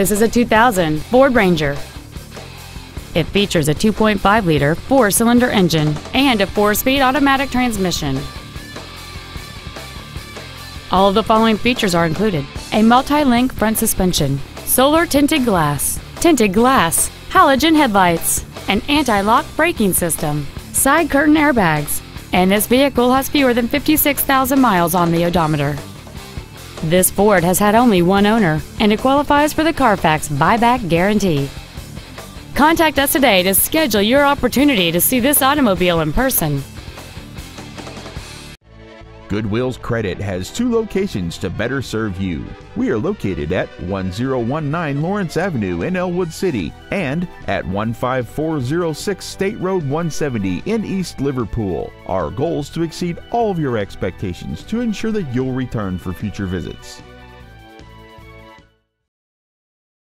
This is a 2000 Ford Ranger. It features a 2.5 liter four cylinder engine and a four speed automatic transmission. All of the following features are included a multi link front suspension, solar tinted glass, tinted glass, halogen headlights, an anti lock braking system, side curtain airbags, and this vehicle has fewer than 56,000 miles on the odometer. This Ford has had only one owner, and it qualifies for the Carfax buyback guarantee. Contact us today to schedule your opportunity to see this automobile in person. Good Wheels Credit has two locations to better serve you. We are located at 1019 Lawrence Avenue in Ellwood City and at 15406 State Road 170 in East Liverpool. Our goal is to exceed all of your expectations to ensure that you'll return for future visits.